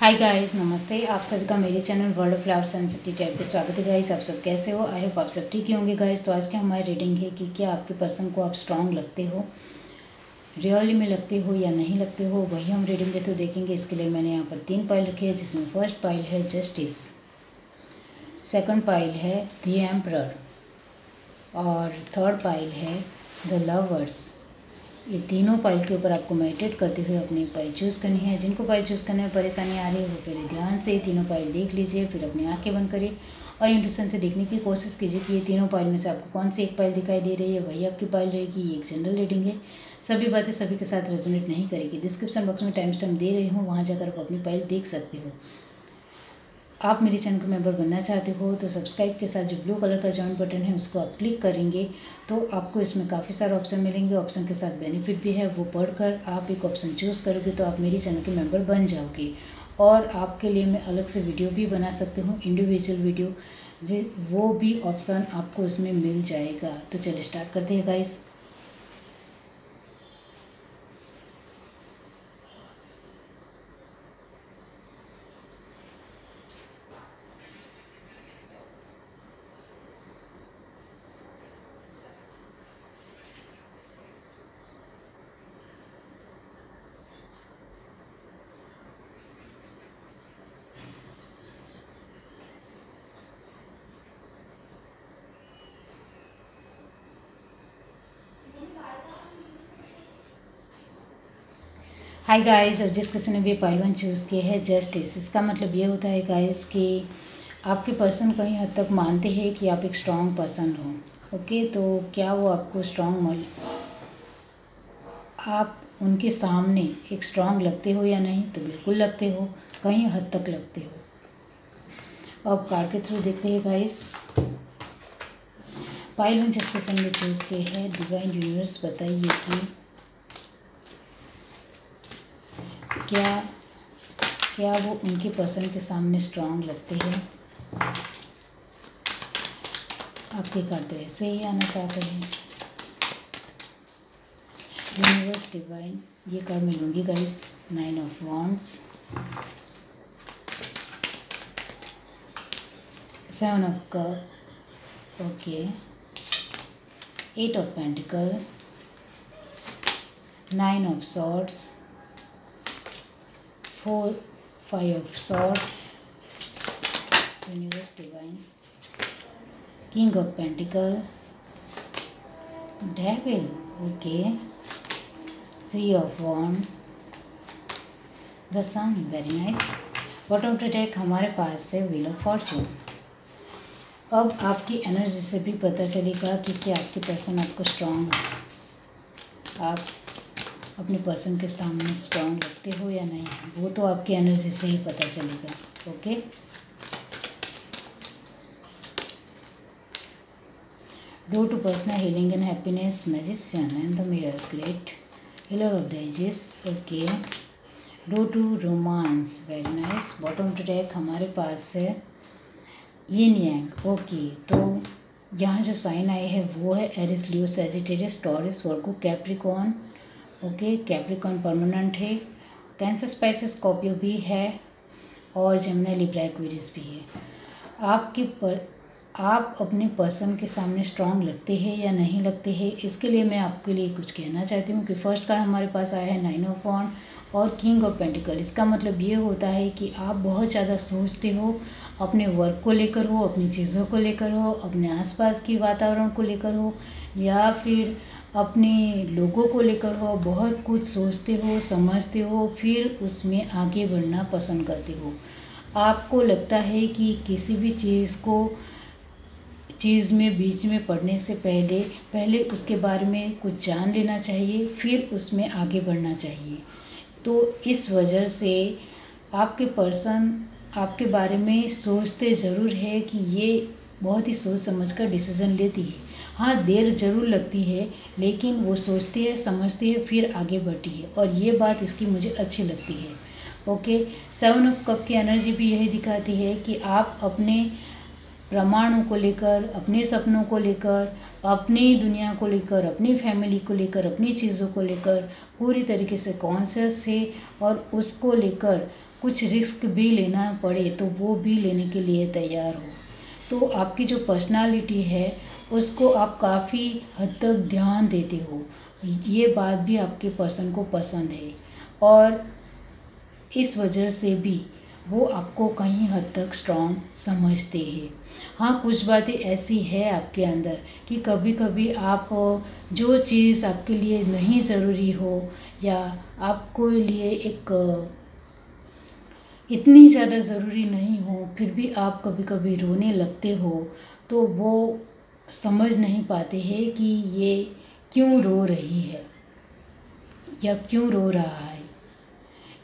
Hi guys नमस्ते। आप सभी का मेरे channel world of flowers and city tap पे स्वागत है गाइस आप सब कैसे हो? आई होप आप सब ठीक ही होंगे गाइस तो आज की हमारी रीडिंग है कि क्या आपके पर्सन को आप स्ट्रांग लगते हो? रियली में लगते हो या नहीं लगते हो? वही हम रीडिंग के थ्रू देखेंगे। इसके लिए मैंने यहाँ पर तीन पाइल रखे है, जिसमें फ़र्स्ट पाइल है जस्टिस सेकेंड पाइल है द एम्प्रर और थर्ड पाइल है द लवर्स ये तीनों पाइल के ऊपर आपको मेडिटेट करते हुए अपनी पाइल चूज़ करनी है। जिनको पाइल चूज़ करने में परेशानी आ रही है, वो पहले ध्यान से तीनों पाइल देख लीजिए, फिर अपनी आँखें बंद करिए और इंट्यूशन से देखने की कोशिश कीजिए कि ये तीनों पाइल में से आपको कौन सी एक पाइल दिखाई दे रही है, वही आपकी पाइल रहेगी, ये एक जनरल रीडिंग है। सभी बातें सभी के साथ रेजोनेट नहीं करेगी। डिस्क्रिप्शन बॉक्स में टाइम स्टैम्प दे रही हूँ, वहाँ जाकर आप अपनी पाइल देख सकते हो। आप मेरे चैनल का मेंबर बनना चाहते हो तो सब्सक्राइब के साथ जो ब्लू कलर का जॉइन बटन है, उसको आप क्लिक करेंगे तो आपको इसमें काफ़ी सारे ऑप्शन मिलेंगे। ऑप्शन के साथ बेनिफिट भी है, वो पढ़कर आप एक ऑप्शन चूज़ करोगे तो आप मेरी चैनल के मेंबर बन जाओगे। और आपके लिए मैं अलग से वीडियो भी बना सकती हूँ इंडिविजुअल वीडियो जी, वो भी ऑप्शन आपको इसमें मिल जाएगा। तो चलिए स्टार्ट करते हैं गाइस हाय गाइस अब जिस किसी ने भी पाइलवन चूज़ किया है जस्टिस इसका मतलब ये होता है गाइस कि आपके पर्सन कहीं हद तक मानते हैं कि आप एक स्ट्रॉन्ग पर्सन हो ओके तो क्या वो आपको स्ट्रॉन्ग मल आप उनके सामने एक स्ट्रॉन्ग लगते हो या नहीं? तो बिल्कुल लगते हो, कहीं हद तक लगते हो। अब कार्ड के थ्रू देखते हैं गाइस पाइलवन जिस किस्म ने चूज़ किए हैं डिवाइन यूनिवर्स बताइए कि क्या क्या वो उनके पर्सन के सामने स्ट्रांग लगते हैं? आपके कार्ड तो ऐसे ही आना चाहते हैं? यूनिवर्स डिवाइन ये कार्ड मैं लूँगी guys nine of wands seven of cup okay eight of pentacle nine of swords four five of swords universe divine king of pentacle devil okay three of wand the sun very nice bottom to deck हमारे पास है wheel of Fortune अब आपकी energy से भी पता चलेगा कि क्या आपके पर्सन आपको स्ट्रांग आप अपने पर्सन के सामने स्ट्रांग लगते हो या नहीं? वो तो आपकी एनर्जी से ही पता चलेगा okay dough to personal healing and happiness magician and the mirrors great healer of the ages okay dough to romance very nice bottom to deck हमारे पास है ये यांग ओके तो यहाँ जो साइन आए हैं, वो है Aries Leo Sagittarius Taurus Virgo Capricorn okay Capricorn permanent है। कैंसर स्पाइसेस कॉपियो भी है और जमना लिब्रैक वीरिस भी है। आपके पर, आप अपने पर्सन के सामने स्ट्रांग लगते हैं या नहीं लगते हैं, इसके लिए मैं आपके लिए कुछ कहना चाहती हूँ कि फ़र्स्ट कार्ड हमारे पास आया है नाइन ऑफ़ वन और किंग ऑफ़ पेंटिकल इसका मतलब ये होता है कि आप बहुत ज़्यादा सोचते हो, अपने वर्क को लेकर हो, अपनी चीज़ों को लेकर हो, अपने आसपास की वातावरण को लेकर हो, या फिर अपने लोगों को लेकर हो, बहुत कुछ सोचते हो, समझते हो, फिर उसमें आगे बढ़ना पसंद करते हो। आपको लगता है कि किसी भी चीज़ को, चीज़ में, बीच में पढ़ने से पहले पहले उसके बारे में कुछ जान लेना चाहिए, फिर उसमें आगे बढ़ना चाहिए। तो इस वजह से आपके पर्सन, आपके बारे में सोचते ज़रूर है कि ये बहुत ही सोच समझ कर डिसीज़न लेती है। हाँ देर ज़रूर लगती है, लेकिन वो सोचती है, समझती है, फिर आगे बढ़ती है। और ये बात इसकी मुझे अच्छी लगती है। ओके, सेवन ऑफ़ कप की एनर्जी भी यही दिखाती है कि आप अपने प्रमाणों को लेकर, अपने सपनों को लेकर, अपनी दुनिया को लेकर, अपनी फैमिली को लेकर, अपनी चीज़ों को लेकर, पूरी तरीके से कॉन्शियस है और उसको लेकर कुछ रिस्क भी लेना पड़े तो वो भी लेने के लिए तैयार हो। तो आपकी जो पर्सनालिटी है उसको आप काफ़ी हद तक ध्यान देते हो। ये बात भी आपके पर्सन को पसंद है। और इस वजह से भी वो आपको कहीं हद तक स्ट्रॉन्ग समझते हैं। हाँ कुछ बातें ऐसी है आपके अंदर कि कभी कभी आप, जो चीज़ आपके लिए नहीं ज़रूरी हो या आपको लिए एक, इतनी ज़्यादा ज़रूरी नहीं हो, फिर भी आप कभी कभी रोने लगते हो तो वो समझ नहीं पाते हैं कि ये क्यों रो रही है या क्यों रो रहा है।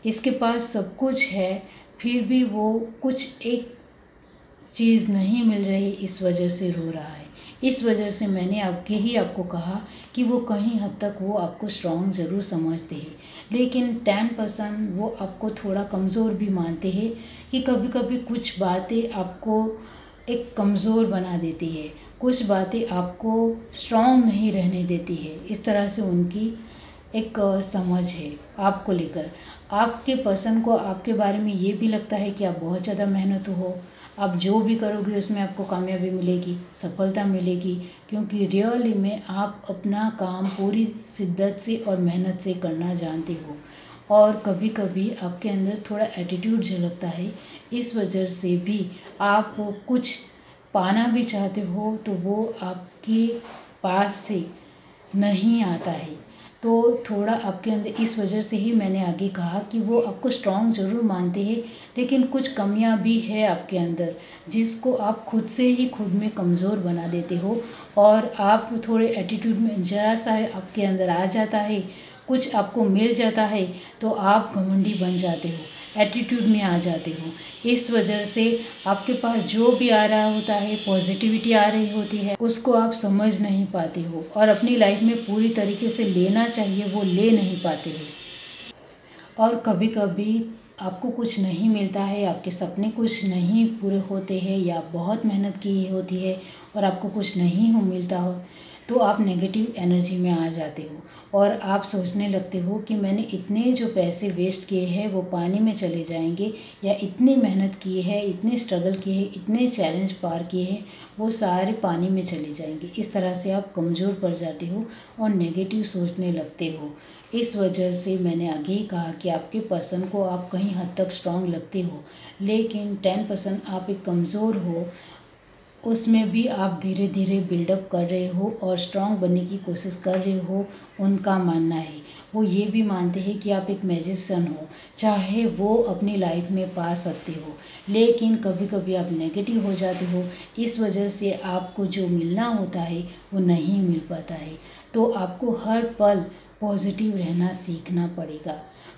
इसके पास सब कुछ है, फिर भी वो कुछ एक चीज़ नहीं मिल रही इस वजह से रो रहा है। इस वजह से मैंने आपके ही, आपको कहा कि वो कहीं हद तक वो आपको स्ट्रॉन्ग ज़रूर समझते हैं। लेकिन टेन परसेंट वो आपको थोड़ा कमज़ोर भी मानते हैं कि कभी कभी कुछ बातें आपको एक कमज़ोर बना देती है। कुछ बातें आपको स्ट्रॉन्ग नहीं रहने देती है। इस तरह से उनकी एक समझ है आपको लेकर। आपके पर्सन को आपके बारे में ये भी लगता है कि आप बहुत ज़्यादा मेहनत हो। आप जो भी करोगे उसमें आपको कामयाबी मिलेगी, सफलता मिलेगी, क्योंकि रियली में आप अपना काम पूरी शिद्दत से और मेहनत से करना जानते हो। और कभी कभी आपके अंदर थोड़ा एटीट्यूड झलकता है। इस वजह से भी आप कुछ पाना भी चाहते हो तो वो आपके पास से नहीं आता है। तो थोड़ा आपके अंदर इस वजह से ही मैंने आगे कहा कि वो आपको स्ट्रॉन्ग ज़रूर मानते हैं, लेकिन कुछ कमियाँ भी है आपके अंदर, जिसको आप खुद से ही खुद में कमज़ोर बना देते हो और आप थोड़े एटीट्यूड में ज़रा सा आपके अंदर आ जाता है, कुछ आपको मिल जाता है तो आप घमंडी बन जाते हो। एटीट्यूड में आ जाते हो। इस वजह से आपके पास जो भी आ रहा होता है पॉजिटिविटी आ रही होती है, उसको आप समझ नहीं पाते हो और अपनी लाइफ में पूरी तरीके से लेना चाहिए, वो ले नहीं पाते हो। और कभी कभी आपको कुछ नहीं मिलता है, आपके सपने कुछ नहीं पूरे होते हैं या बहुत मेहनत की होती है और आपको कुछ नहीं हो मिलता हो तो आप नेगेटिव एनर्जी में आ जाते हो और आप सोचने लगते हो कि मैंने इतने जो पैसे वेस्ट किए हैं, वो पानी में चले जाएँगे या इतनी मेहनत की है, इतने स्ट्रगल किए हैं, इतने चैलेंज पार किए हैं, वो सारे पानी में चले जाएँगे। इस तरह से आप कमज़ोर पड़ जाते हो और नेगेटिव सोचने लगते हो। इस वजह से मैंने आगे ही कहा कि आपके पर्सन को आप कहीं हद तक स्ट्रांग लगते हो, लेकिन टेन परसेंट आप एक कमज़ोर हो उसमें भी आप धीरे धीरे बिल्डअप कर रहे हो और स्ट्रांग बनने की कोशिश कर रहे हो, उनका मानना है। वो ये भी मानते हैं कि आप एक मैजिशियन हो, चाहे वो अपनी लाइफ में पा सकते हो, लेकिन कभी कभी आप नेगेटिव हो जाते हो। इस वजह से आपको जो मिलना होता है, वो नहीं मिल पाता है। तो आपको हर पल पॉजिटिव रहना सीखना पड़ेगा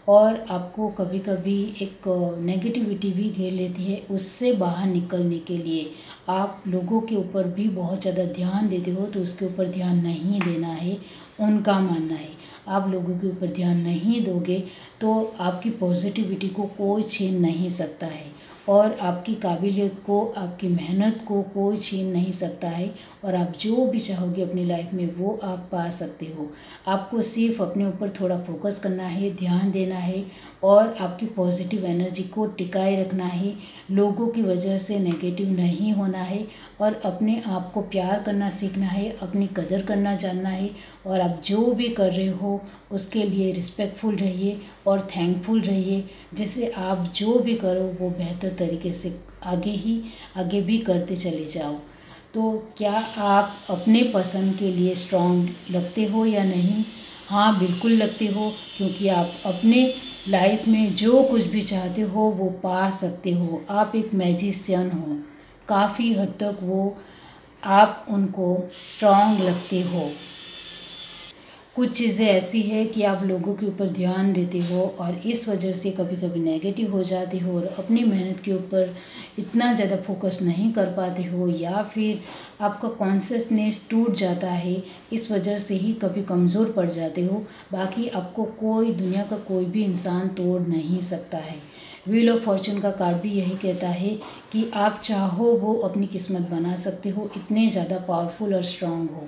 और आपको कभी कभी एक नेगेटिविटी भी घेर लेती है उससे बाहर निकलने के लिए। आप लोगों के ऊपर भी बहुत ज़्यादा ध्यान देते हो तो उसके ऊपर ध्यान नहीं देना है, उनका मानना है। आप लोगों के ऊपर ध्यान नहीं दोगे तो आपकी पॉजिटिविटी को कोई छीन नहीं सकता है और आपकी काबिलियत को, आपकी मेहनत को कोई छीन नहीं सकता है और आप जो भी चाहोगे अपनी लाइफ में, वो आप पा सकते हो। आपको सिर्फ़ अपने ऊपर थोड़ा फोकस करना है, ध्यान देना है और आपकी पॉजिटिव एनर्जी को टिकाए रखना है। लोगों की वजह से नेगेटिव नहीं होना है और अपने आप को प्यार करना सीखना है, अपनी कदर करना जानना है और आप जो भी कर रहे हो, उसके लिए रिस्पेक्टफुल रहिए और थैंकफुल रहिए, जिससे आप जो भी करो, वो बेहतर तरीके से आगे ही, आगे भी करते चले जाओ। तो क्या आप अपने पसंद के लिए स्ट्रॉन्ग लगते हो या नहीं? हाँ बिल्कुल लगते हो, क्योंकि आप अपने लाइफ में जो कुछ भी चाहते हो, वो पा सकते हो। आप एक मैजिशियन हो। काफ़ी हद तक वो आप उनको स्ट्रांग लगते हो। कुछ चीज़ें ऐसी है कि आप लोगों के ऊपर ध्यान देते हो और इस वजह से कभी कभी नेगेटिव हो जाते हो और अपनी मेहनत के ऊपर इतना ज़्यादा फोकस नहीं कर पाते हो या फिर आपका कॉन्सियसनेस टूट जाता है, इस वजह से ही कभी कमज़ोर पड़ जाते हो। बाकी आपको कोई, दुनिया का कोई भी इंसान तोड़ नहीं सकता है। व्हील ऑफ़ फॉर्चून का कार्ड भी यही कहता है कि आप चाहो वो अपनी किस्मत बना सकते हो, इतने ज़्यादा पावरफुल और स्ट्रांग हो।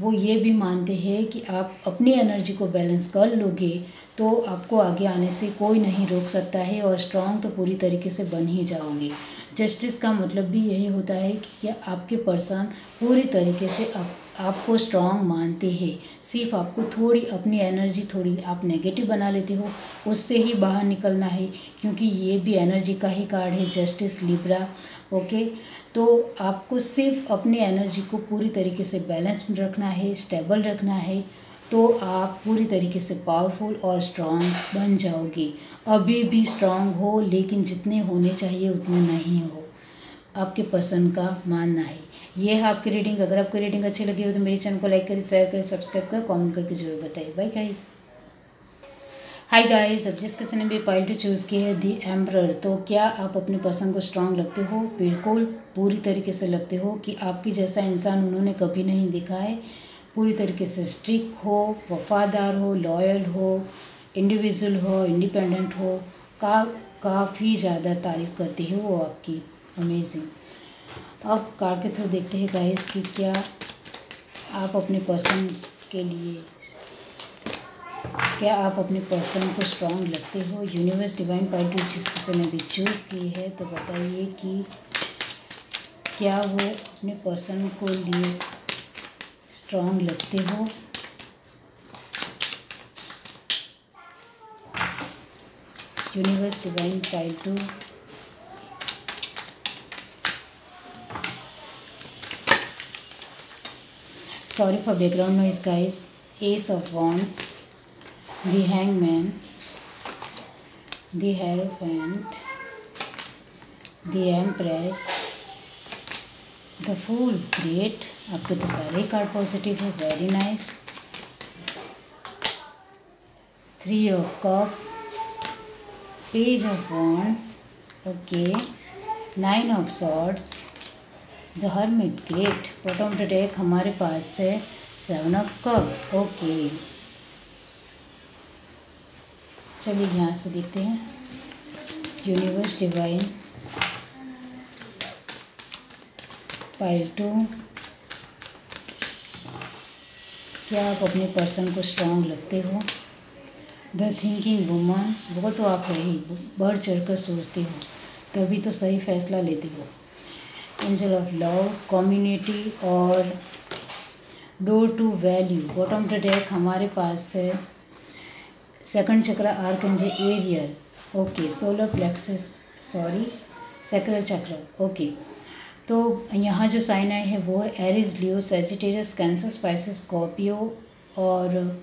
वो ये भी मानते हैं कि आप अपनी एनर्जी को बैलेंस कर लोगे तो आपको आगे आने से कोई नहीं रोक सकता है और स्ट्रांग तो पूरी तरीके से बन ही जाओगे। जस्टिस का मतलब भी यही होता है कि आपके पर्सन पूरी तरीके से आप, आपको स्ट्रांग मानते हैं। सिर्फ़ आपको थोड़ी अपनी एनर्जी थोड़ी आप नेगेटिव बना लेते हो, उससे ही बाहर निकलना है, क्योंकि ये भी एनर्जी का ही कार्ड है जस्टिस लिब्रा ओके तो आपको सिर्फ़ अपनी एनर्जी को पूरी तरीके से बैलेंस रखना है स्टेबल रखना है तो आप पूरी तरीके से पावरफुल और स्ट्रांग बन जाओगे। अभी भी स्ट्रांग हो, लेकिन जितने होने चाहिए उतने नहीं हो। आपके पसंद का मानना है। ये है आपकी रीडिंग अगर आपको रीडिंग अच्छी लगी हो तो मेरे चैनल को लाइक करें शेयर करें सब्सक्राइब करें कमेंट करके ज़रूर बताइए बाय गाइस हाय गाइस अब जिस किसी ने भी पाइल टू चूज़ की है दी एम्बर तो क्या आप अपने पर्सन को स्ट्रांग लगते हो? बिल्कुल पूरी तरीके से लगते हो कि आपकी जैसा इंसान उन्होंने कभी नहीं देखा है। पूरी तरीके से स्ट्रिक हो, वफादार हो लॉयल हो इंडिविजुअल हो इंडिपेंडेंट हो, का, काफ़ी ज़्यादा तारीफ़ करती है वो आपकी। अमेजिंग अब कार्ड के थ्रू देखते हैं गाइस कि क्या आप अपने पर्सन के लिए क्या आप अपने पर्सन को स्ट्रांग लगते हो? यूनिवर्स डिवाइन पॉइंट जिस किसी ने भी चूज़ की है तो बताइए कि क्या वो अपने पर्सन को लिए स्ट्रांग लगते हो? Universe divine five two sorry for background noise, guys. Ace of wands. The hangman, the hierophant the empress, the fool. Great. आपके तो सारे कार्ड पॉजिटिव है. Very nice three of cup page of wands okay nine of swords the hermit great bottom deck हमारे पास है seven of cup okay चलिए यहाँ से देखते हैं। यूनिवर्स डिवाइन फ़ाइल टू क्या आप अपने पर्सन को स्ट्रांग लगते हो? द थिंकिंग वुमन वो तो आप है ही बढ़ चढ़ कर सोचते हो, तभी तो सही फैसला लेते हो। एंजल ऑफ़ लव कम्युनिटी और door to value bottom to deck हमारे पास है। Second chakra archangel Ariel okay solar plexus sorry sacral chakra okay तो यहाँ जो साइन आए हैं, वो है Aries Leo Sagittarius Cancer Pisces Scorpio और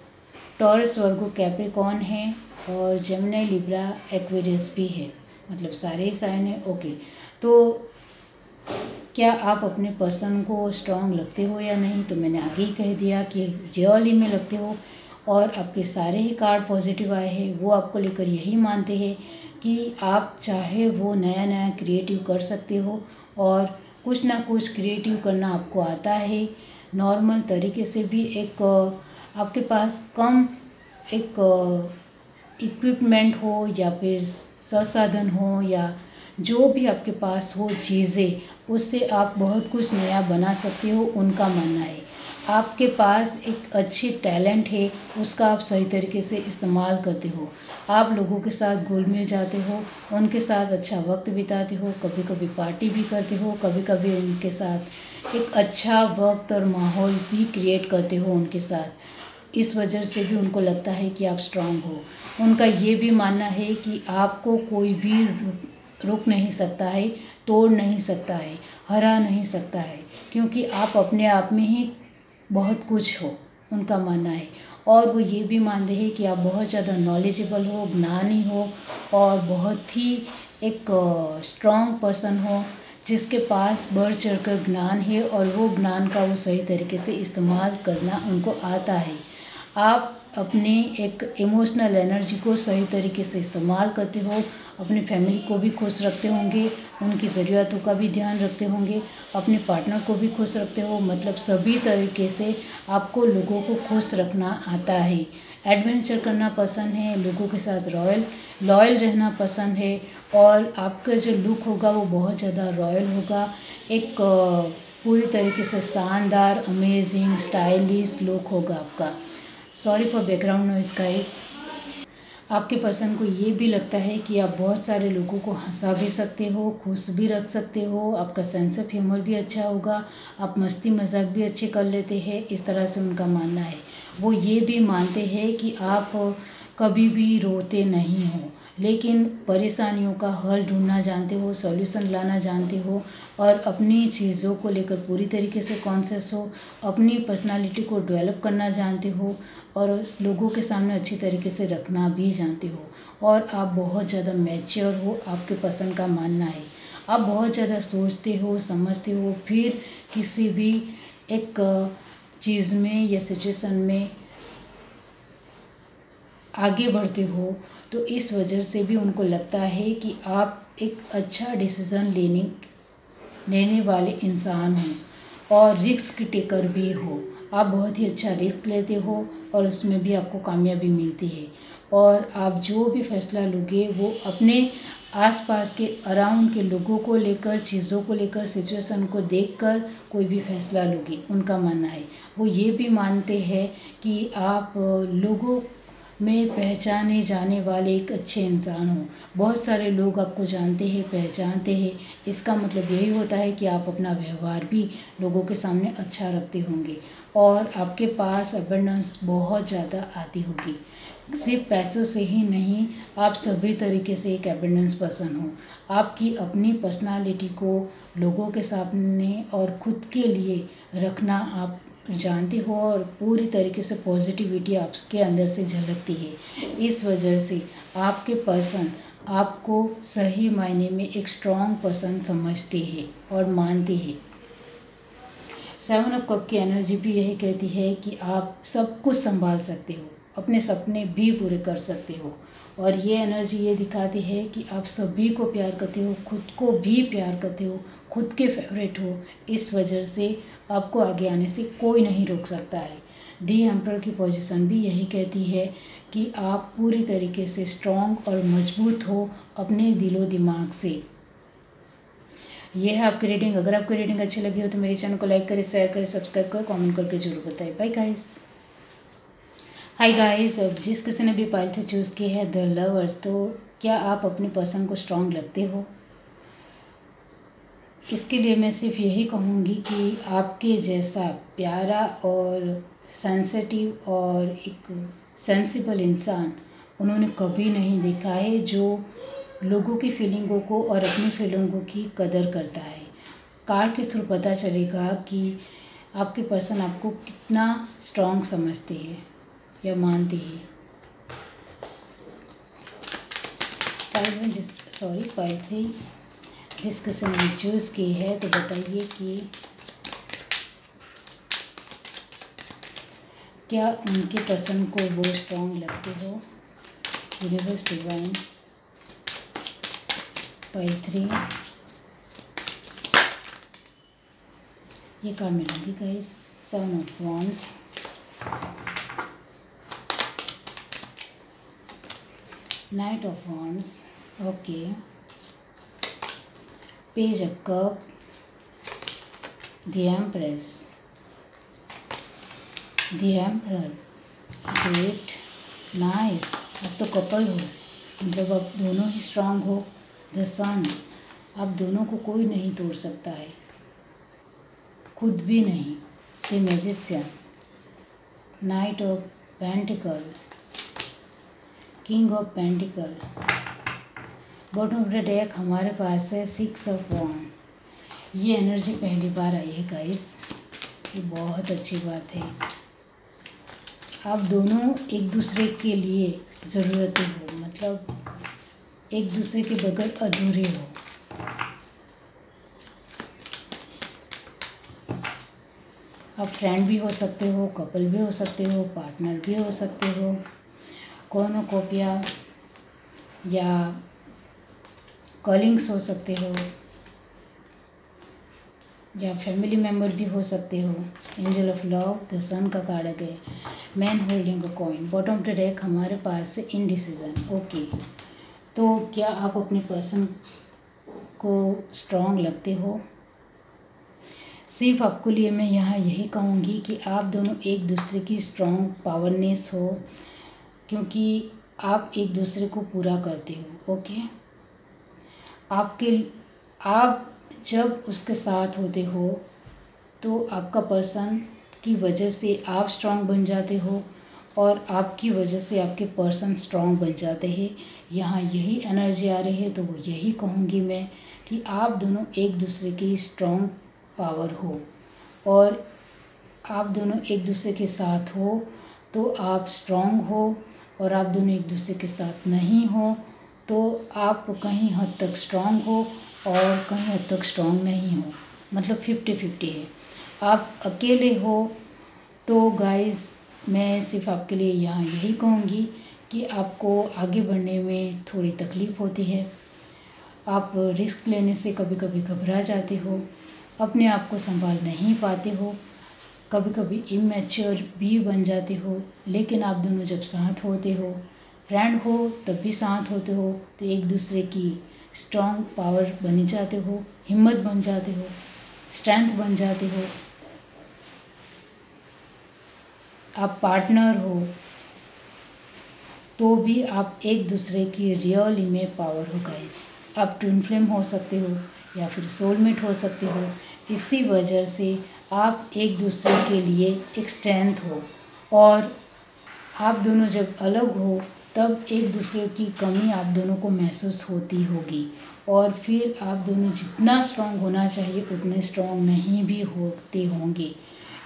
टॉरस वर्गो कैप्रिकॉन है और जमना लिब्रा एक्वेरियस भी है। मतलब सारे ही साइन है। ओके तो क्या आप अपने पर्सन को स्ट्रांग लगते हो या नहीं? तो मैंने आगे ही कह दिया कि रियली में लगते हो। और आपके सारे ही कार्ड पॉजिटिव आए हैं, वो आपको लेकर यही मानते हैं कि आप चाहे वो नया नया क्रिएटिव कर सकते हो और कुछ ना कुछ क्रिएटिव करना आपको आता है। नॉर्मल तरीके से भी एक, आपके पास कम एक इक्विपमेंट हो या फिर संसाधन हो या जो भी आपके पास हो चीज़ें, उससे आप बहुत कुछ नया बना सकते हो, उनका मानना है। आपके पास एक अच्छी टैलेंट है, उसका आप सही तरीके से इस्तेमाल करते हो। आप लोगों के साथ घुल मिल जाते हो, उनके साथ अच्छा वक्त बिताते हो कभी कभी पार्टी भी करते हो कभी कभी उनके साथ एक अच्छा वक्त और माहौल भी क्रिएट करते हो उनके साथ। इस वजह से भी उनको लगता है कि आप स्ट्रांग हो। उनका ये भी मानना है कि आपको कोई भी रुक नहीं सकता है, तोड़ नहीं सकता है, हरा नहीं सकता है, क्योंकि आप अपने आप में ही बहुत कुछ हो, उनका मानना है। और वो ये भी मानते हैं कि आप बहुत ज़्यादा नॉलेजेबल हो, ज्ञानी हो और बहुत ही एक स्ट्रॉन्ग पर्सन हो, जिसके पास बढ़ चढ़ कर ज्ञान है और वो ज्ञान का वो सही तरीके से इस्तेमाल करना उनको आता है। आप अपने एक इमोशनल एनर्जी को सही तरीके से इस्तेमाल करते हो अपनी फैमिली को भी खुश रखते होंगे, उनकी ज़रूरतों का भी ध्यान रखते होंगे, अपने पार्टनर को भी खुश रखते हो मतलब सभी तरीके से आपको लोगों को खुश रखना आता है। एडवेंचर करना पसंद है, लोगों के साथ रॉयल लॉयल रहना पसंद है, और आपका जो लुक होगा वो बहुत ज़्यादा रॉयल होगा। एक पूरी तरीके से शानदार अमेजिंग स्टाइलिश लुक होगा आपका। Sorry for background noise guys आपके पर्सन को ये भी लगता है कि आप बहुत सारे लोगों को हंसा भी सकते हो, खुश भी रख सकते हो, आपका सेंस ऑफ़ ह्यूमर भी अच्छा होगा, आप मस्ती मज़ाक भी अच्छे कर लेते हैं, इस तरह से उनका मानना है। वो ये भी मानते हैं कि आप कभी भी रोते नहीं हो। लेकिन परेशानियों का हल ढूंढना जानते हो सॉल्यूशन लाना जानते हो और अपनी चीज़ों को लेकर पूरी तरीके से कॉन्शियस हो, अपनी पर्सनालिटी को डेवलप करना जानते हो और लोगों के सामने अच्छी तरीके से रखना भी जानते हो। और आप बहुत ज़्यादा मैच्योर हो, आपके पसंद का मानना है। आप बहुत ज़्यादा सोचते हो, समझते हो, फिर किसी भी एक चीज़ में या सिचुएशन में आगे बढ़ते हो। तो इस वजह से भी उनको लगता है कि आप एक अच्छा डिसीज़न लेने लेने वाले इंसान हो और रिस्क टेकर भी हो। आप बहुत ही अच्छा रिस्क लेते हो और उसमें भी आपको कामयाबी मिलती है। और आप जो भी फैसला लोगे, वो अपने आसपास के अराउंड के लोगों को लेकर, चीज़ों को लेकर सिचुएशन को देखकर कोई भी फैसला लोगे, उनका मानना है। वो ये भी मानते हैं कि आप लोगों में पहचाने जाने वाले एक अच्छे इंसान हो। बहुत सारे लोग आपको जानते हैं, पहचानते हैं। इसका मतलब यही होता है कि आप अपना व्यवहार भी लोगों के सामने अच्छा रखते होंगे और आपके पास अबंडेंस बहुत ज़्यादा आती होगी। सिर्फ़ पैसों से ही नहीं, आप सभी तरीके से एक एबेंडेंस पर्सन हो। आपकी अपनी पर्सनालिटी को लोगों के सामने और खुद के लिए रखना आप जानते हो और पूरी तरीके से पॉजिटिविटी आपके अंदर से झलकती है। इस वजह से आपके पर्सन आपको सही मायने में एक स्ट्रॉन्ग पर्सन समझते हैं और मानते हैं। सेवन ऑफ़ कप की एनर्जी भी यही कहती है कि आप सब कुछ संभाल सकते हो। अपने सपने भी पूरे कर सकते हो। और ये एनर्जी ये दिखाती है कि आप सभी को प्यार करते हो, खुद को भी प्यार करते हो, खुद के फेवरेट हो, इस वजह से आपको आगे आने से कोई नहीं रोक सकता है। डी एम्पर की पोजीशन भी यही कहती है कि आप पूरी तरीके से स्ट्रॉन्ग और मज़बूत हो अपने दिलो दिमाग से। यह है आपकी रीडिंग अगर आपकी रीडिंग अच्छी लगी हो तो मेरे चैनल को लाइक करें शेयर करें सब्सक्राइब करें कमेंट करके ज़रूर बताएँ। बाय गाइस हाय गाइस अब जिस किसी ने भी पाइल थे चूज़ किया है द लवर्स तो क्या आप अपनी पर्सन को स्ट्रॉन्ग लगते हो? इसके लिए मैं सिर्फ़ यही कहूँगी कि आपके जैसा प्यारा और सेंसिटिव और एक सेंसिबल इंसान उन्होंने कभी नहीं देखा है जो लोगों की फीलिंगों को और अपनी फीलिंगों की कदर करता है। कार्ड के थ्रू पता चलेगा कि आपके पर्सन आपको कितना स्ट्रॉन्ग समझते हैं। या मानते हैं। फाइव में जिस सॉरी फाइव थ्री जिस किसी ने चूज़ की है तो बताइए कि क्या उनके पसंद को वो स्ट्रॉन्ग लगते हो? यूनिवर्स डिवाइन फाइव थ्री ये कार्ड मिलेंगे guys seven of wands knight of wands okay page of cup. The empress. The emperor. Great. Nice. अब तो कपल हो। मतलब अब दोनों ही स्ट्रांग हो। द सन अब दोनों को कोई नहीं तोड़ सकता है। खुद भी नहीं। The magician knight of pentacle king of pentacle bottom of the deck हमारे पास है सिक्स ऑफ़ वन ये एनर्जी पहली बार आई है गाइस ये बहुत अच्छी बात है. आप दोनों एक दूसरे के लिए ज़रूरत हो मतलब एक दूसरे के बगैर अधूरे हो. आप फ्रेंड भी हो सकते हो कपल भी हो सकते हो पार्टनर भी हो सकते हो. कौन कोपिया या कॉलिंग्स हो सकते हो, या फैमिली मेंबर भी हो सकते हो। Angel of love the sun का कार्ड है। Man holding a coin bottom the deck हमारे पास है इनडिसीजन ओके तो क्या आप अपने पर्सन को स्ट्रॉन्ग लगते हो? सिर्फ़ आपको लिए मैं यहाँ यही कहूँगी कि आप दोनों एक दूसरे की स्ट्रॉन्ग पावरनेस हो। क्योंकि आप एक दूसरे को पूरा करते हो ओके आपके आप जब उसके साथ होते हो तो आपका पर्सन की वजह से आप स्ट्रांग बन जाते हो और आपकी वजह से आपके पर्सन स्ट्रांग बन जाते हैं। यहाँ यही एनर्जी आ रही है तो वो यही कहूँगी मैं कि आप दोनों एक दूसरे की स्ट्रांग पावर हो और आप दोनों एक दूसरे के साथ हो तो आप स्ट्रांग हो और आप दोनों एक दूसरे के साथ नहीं हो तो आप कहीं हद तक स्ट्रांग हो और कहीं हद तक स्ट्रांग नहीं हो। मतलब फिफ्टी फिफ्टी है। आप अकेले हो तो गाइस मैं सिर्फ़ आपके लिए यहाँ यही कहूँगी कि आपको आगे बढ़ने में थोड़ी तकलीफ़ होती है। आप रिस्क लेने से कभी कभी घबरा जाते हो, अपने आप को संभाल नहीं पाते हो कभी कभी इमेच्योर भी बन जाते हो, लेकिन आप दोनों जब साथ होते हो फ्रेंड हो, तब भी साथ होते हो तो एक दूसरे की स्ट्रॉन्ग पावर बन जाते हो, हिम्मत बन जाते हो स्ट्रेंथ बन जाते हो। आप पार्टनर हो तो भी आप एक दूसरे की रियल में पावर हो गाइस आप ट्विन फ्लेम हो सकते हो, या फिर सोलमेट हो सकते हो, इसी वजह से आप एक दूसरे के लिए एक स्ट्रेंथ हो और आप दोनों जब अलग हो, तब एक दूसरे की कमी आप दोनों को महसूस होती होगी। और फिर आप दोनों जितना स्ट्रांग होना चाहिए, उतने स्ट्रांग नहीं भी होते होंगे।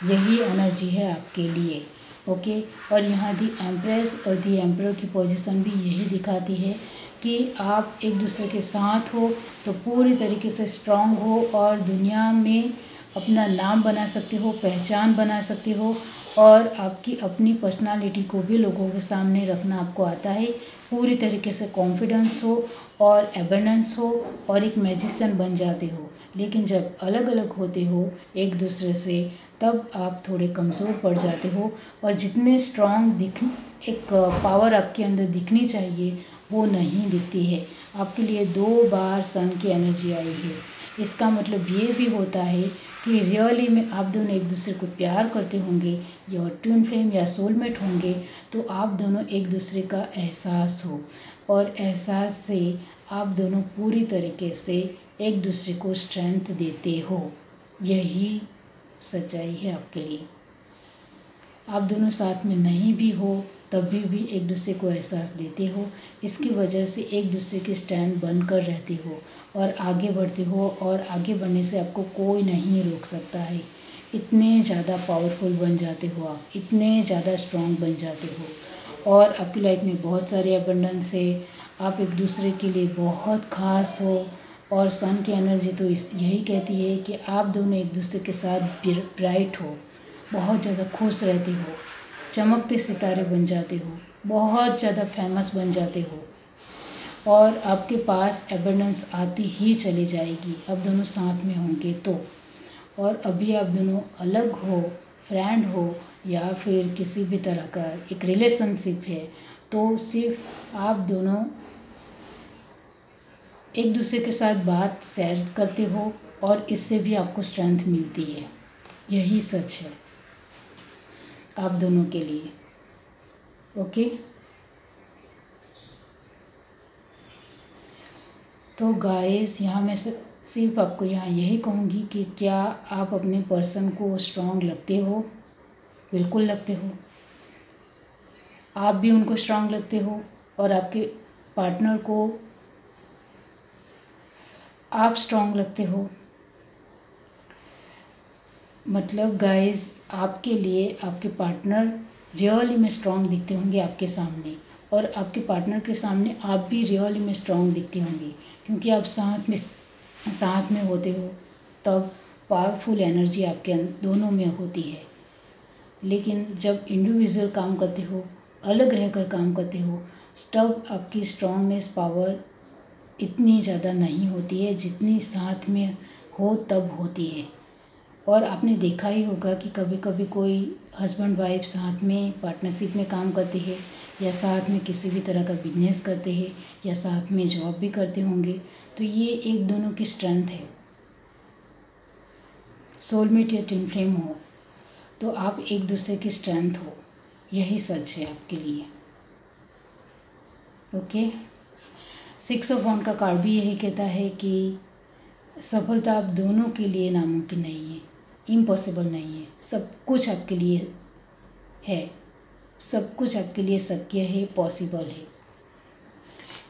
यही एनर्जी है आपके लिए ओके और यहाँ दी एम्प्रेस और दी एम्प्रो की पोजीशन भी यही दिखाती है कि आप एक दूसरे के साथ हो तो पूरी तरीके से स्ट्रांग हो और दुनिया में अपना नाम बना सकते हो, पहचान बना सकते हो और आपकी अपनी पर्सनालिटी को भी लोगों के सामने रखना आपको आता है। पूरी तरीके से कॉन्फिडेंस हो और एबंडेंस हो और एक मैजिशियन बन जाते हो। लेकिन जब अलग अलग होते हो, एक दूसरे से, तब आप थोड़े कमज़ोर पड़ जाते हो और जितने स्ट्रॉन्ग दिख, एक पावर आपके अंदर दिखनी चाहिए, वो नहीं दिखती है। आपके लिए दो बार सन की एनर्जी आई है। इसका मतलब ये भी होता है कि रियली में आप दोनों एक दूसरे को प्यार करते होंगे या ट्विन फ्लेम या सोलमेट होंगे तो आप दोनों एक दूसरे का एहसास हो और एहसास से आप दोनों पूरी तरीके से एक दूसरे को स्ट्रेंथ देते हो। यही सच्चाई है आपके लिए। आप दोनों साथ में नहीं भी हो तभी भी एक दूसरे को एहसास देते हो। इसकी वजह से एक दूसरे की स्टैंड बनकर रहते हो। और आगे बढ़ते हो और आगे बढ़ने से आपको कोई नहीं रोक सकता है। इतने ज़्यादा पावरफुल बन जाते हो आप, इतने ज़्यादा स्ट्रॉन्ग बन जाते हो। और आपकी लाइफ में बहुत सारे अबंडेंस है, आप एक दूसरे के लिए बहुत ख़ास हो और सन की एनर्जी तो यही कहती है कि आप दोनों एक दूसरे के साथ ब्राइट हो, बहुत ज़्यादा खुश रहते हो, चमकते सितारे बन जाते हो, बहुत ज़्यादा फ़ेमस बन जाते हो। और आपके पास एबंडेंस आती ही चली जाएगी। अब दोनों साथ में होंगे तो। और अभी आप दोनों अलग हो फ्रेंड हो, या फिर किसी भी तरह का एक रिलेशनशिप है तो सिर्फ़ आप दोनों एक दूसरे के साथ बात शेयर करते हो और इससे भी आपको स्ट्रेंथ मिलती है। यही सच है। आप दोनों के लिए। ओके तो गाइस यहाँ मैं सिर्फ़ आपको यहाँ यही कहूँगी कि क्या आप अपने पर्सन को स्ट्रांग लगते हो? बिल्कुल लगते हो। आप भी उनको स्ट्रांग लगते हो और आपके पार्टनर को आप स्ट्रांग लगते हो। मतलब गाइस आपके लिए आपके पार्टनर रियली में स्ट्रांग दिखते होंगे आपके सामने। और आपके पार्टनर के सामने आप भी रियली में स्ट्रांग दिखती होंगी। क्योंकि आप साथ में साथ में होते हो, तब पावरफुल एनर्जी आपके दोनों में होती है। लेकिन जब इंडिविजुअल काम करते हो, अलग रहकर काम करते हो, तब आपकी स्ट्रांगनेस पावर इतनी ज़्यादा नहीं होती है, जितनी साथ में हो, तब होती है। और आपने देखा ही होगा कि कभी कभी कोई हस्बैंड वाइफ साथ में पार्टनरशिप में काम करती हैं या साथ में किसी भी तरह का बिज़नेस करते हैं, या साथ में जॉब भी करते होंगे तो ये एक दोनों की स्ट्रेंथ है। सोलमेट या टिन फ्रेम हो तो आप एक दूसरे की स्ट्रेंथ हो। यही सच है आपके लिए। ओके सिक्स ऑफ़ वन का कार्ड भी यही कहता है कि सफलता आप दोनों के लिए नामुमकिन नहीं है। इम्पॉसिबल नहीं है। सब कुछ आपके लिए है। सब कुछ आपके लिए शक्य है पॉसिबल है।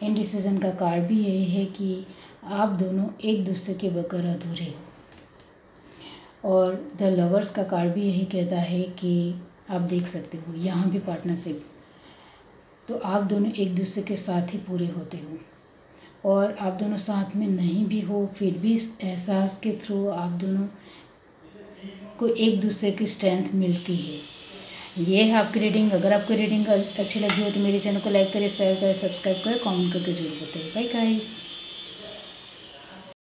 इन डिसीज़न का कार्ड भी यही है कि आप दोनों एक दूसरे के बगैर अधूरे हो। और द लवर्स का कार्ड भी यही कहता है कि आप देख सकते हो, यहाँ भी पार्टनरशिप तो आप दोनों एक दूसरे के साथ ही पूरे होते हो। और आप दोनों साथ में नहीं भी हो, फिर भी इस एहसास के थ्रू आप दोनों को एक दूसरे की स्ट्रेंथ मिलती है। ये है आपकी रीडिंग अगर आपको रीडिंग अच्छी लगी हो तो मेरे चैनल को लाइक करें शेयर करें सब्सक्राइब करें कमेंट करके ज़रूर बताइए। Bye guys